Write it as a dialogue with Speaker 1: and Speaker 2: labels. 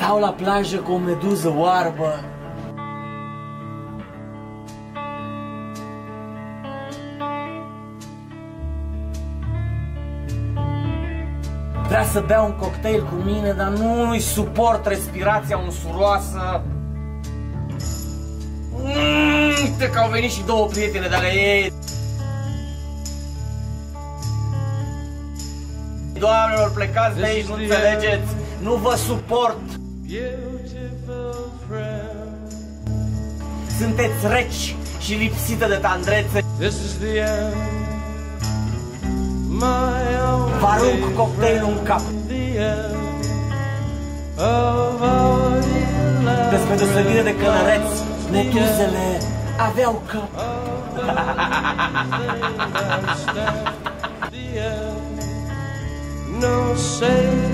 Speaker 1: Stau la plajă cu o meduză oarbă Vrea să bea un cocktail cu mine, dar nu îi suport respirația unsuroasă. Uite că au venit și două prietene de ale ei. Doamnelor, plecați de aici, nu înțelegeți. Nu vă suport. Sunteți reci și lipsită de tandrețe.
Speaker 2: This is the end. My
Speaker 1: Vă arunc cocktailul în cap. Despre deosebire de călăreți, netuzele aveau cap.
Speaker 2: No say